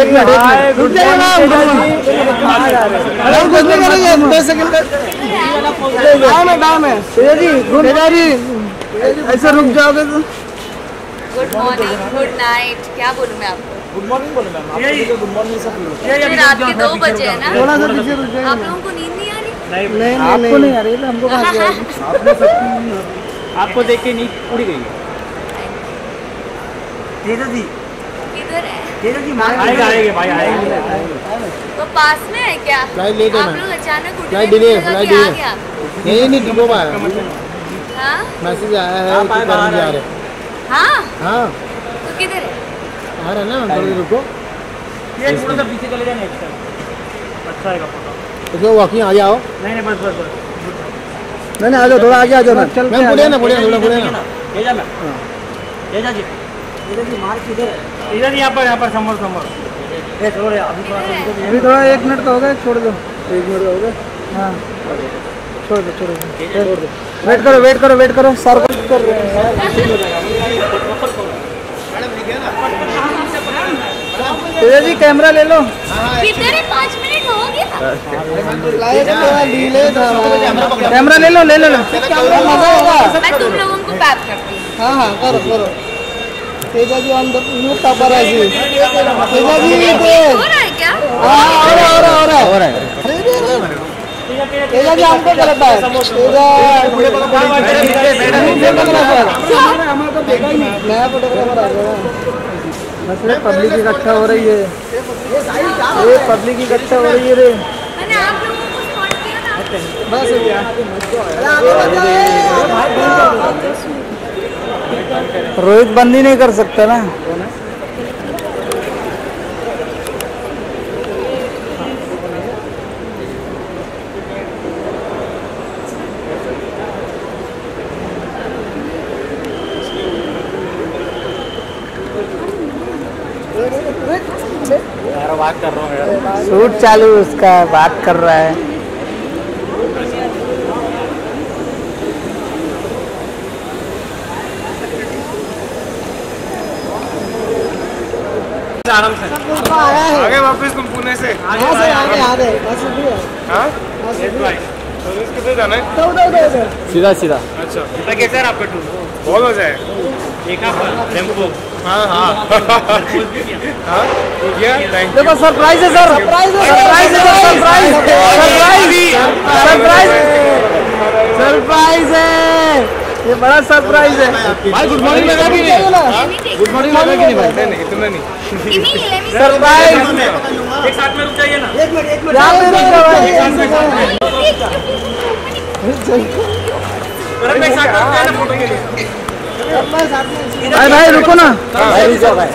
एक मिनट रुक जाइए मैम कुछ नहीं करेंगे दस सेकंड डाम है डाम है। जी तेजा ऐसे रुक जाओगे तो। गुड मॉर्निंग गुड नाइट क्या बोलूँ मैं आपको? गुड मॉर्निंग बोले मैम गुड मॉर्निंग सब लोग। रात के दो बजे है ना। थोड़ा सा पीछे रुक जाइए। आप लोगों को नींद नहीं आ रही? नहीं नहीं आपको नहीं। आ रही हमको कहाँ से आ रही? आपको देख के नींद उड़ गई है। जी। किधर है आएगा आएगा भाई आएगा। वो पास में है क्या? फ़्लाइट लेट है आप लोग अचानक उठ फ़्लाइट डिले है, फ़्लाइट डिले आ है। गया। नहीं नहीं डिब्बो में आया हाँ? मैसेज आया है कि बाहर जा रहे हैं। हाँ? हाँ। तो किधर है? आ रहा ना थोड़ी देर रुको। ये थोड़ा सा पीछे चले जाए नेक्स्ट अच्छा आएगा फ़ोटो। तो वॉकिंग आ जाओ। नहीं नहीं बस बस बस। नहीं नहीं आ जाओ थोड़ा आगे आ जाओ मैम बुढ़िया ना बुढ़िया थोड़ा बुढ़िया ना। ये जा मैं। ये जा जी जी। मार किधर है? इधर यहाँ पर यहाँ पर समर समर। ए छोड़ अभी थोड़ा अभी थोड़ा एक मिनट का हो गया छोड़ दो। एक मिनट का हो गया हाँ। छोड़ दो छोड़ दो। वेट करो वेट करो वेट करो सर को कर रहे हैं। तेजा जी कैमरा ले लो। हो कैमरा ले लो ले लो कैमरा मज़ा होगा मैं तुम लोगों को पैक करती हूँ। हाँ हाँ करो करो। तेजा जी ऑन द है जी तेजा जी ये हो रहा है क्या? हाँ हो रहा हो रहा हो रहा। हो रहा है। तेजा जी हमको करता है? नया फोटोग्राफर आ गया बस रे पब्लिक इकट्ठा हो रही है ये पब्लिक इकट्ठा हो रही है रे मैंने आप लोगों को स्पॉट किया ना बस रोहित बंद नहीं कर सकता ना। बात कर रहा हूँ शूट चालू उसका बात कर रहा है। आराम से। आगे वापस तुम पुणे से। यहाँ से आगे आ गए बस हाँ है। जाना है? उधर। सीधा सीधा। अच्छा। कितना कैसा है आपका टूर बहुत हो टेंपो हाँ। हाँ। हाँ देखो सरप्राइज़ है सर सरप्राइज़ है सरप्राइज़ सरप्राइज़ सरप्राइज़ सरप्राइज़ है ये बड़ा सरप्राइज़ है। भाई गुड मॉर्निंग लगा भी नहीं। गुड मॉर्निंग लगा कि नहीं भाई। नहीं नहीं इतना नहीं। सरप्राइज़ एक साथ में रुक जाइए ना। एक मिनट एक मिनट। यहाँ पे रुका भाई। अरे मैं साथ में रुक जाए फ़ोटो के लिए। भाई भाई रुको ना। भाई रुक जाओ भाई।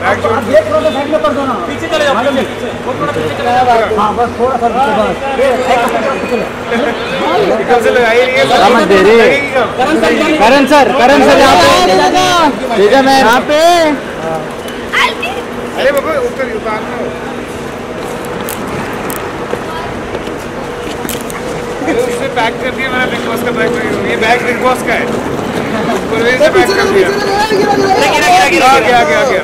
बैग छोड़ ये थोड़ा साइड में कर दो ना। पीछे चले जाओ पीछे। वो थोड़ा पीछे चले जाओ। हाँ बस थोड़ा सा पीछे बस। से है समझ दे रही है। करण सर करण सर यहाँ पे तेजा मैं यहाँ पे अरे बाबा ऊपर उसने पैक कर दिया मेरा बिग बॉस का बैग ये बैग बिग बॉस का है परवेज ने पैक कर दिया आ गया आ गया आ गया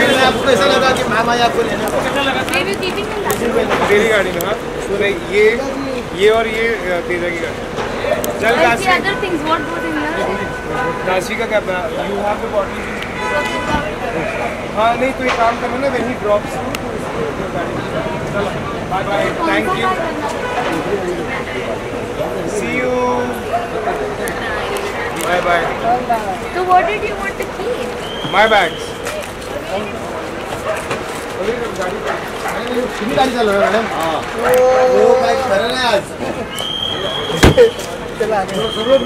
परवेज आपको ऐसा लगा कि मैम आई आपको लेने. तेरी गाड़ी में हाँ। ये ये और ये तेजा की गाड़ी। चल काशी। का क्या यू हैव द बॉटल हाँ नहीं तो एक काम करना ना वही ड्रॉप्स चलो bye bye thank you see you bye bye So what did you want to keep? My bags कितनी गाड़ी है है आज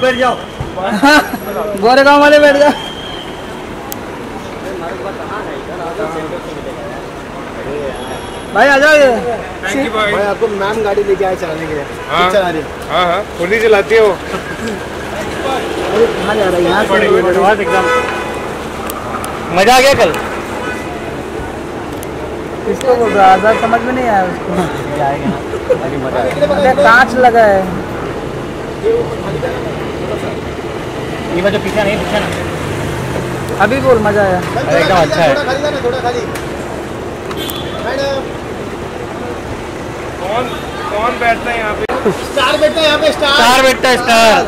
बैठ जाओ। गोरेगांव बैठ जा भाई आ जाओ ये। थैंक यू भाई भाई आपको मैम गाड़ी लेके आए चलाने के लिए। हाँ। चला रही हाँ। हाँ खुद ही चलाती है अरे कहाँ जा रहा है? यहाँ से एग्ज़ाम मज़ा आ गया कल? किसको बोल रहा है आज़ाद समझ में नहीं आया उसको। अरे कांच लगा है। ये वजह पीछे नहीं पीछे ना। अभी बोल मज़ा आया। अरे एकदम अच्छा है। खाली जाना थोड़ा खाली मैडम कौन कौन बैठता है यहाँ पे? स्टार बैठता है यहाँ पे स्टार। स्टार बैठता है स्टार।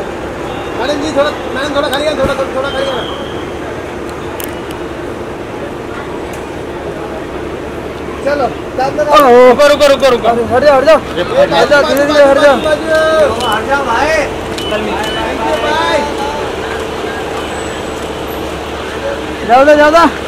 मैडम जी थोड़ा मैडम थोड़ा खाली थोड़ा थोड़ा खाली चलो रुको रुको रुको रुको। हट जाओ हट जाओ हट जाओ धीरे धीरे हट जा। हट जा भाई। जाओ जाओ जाओ।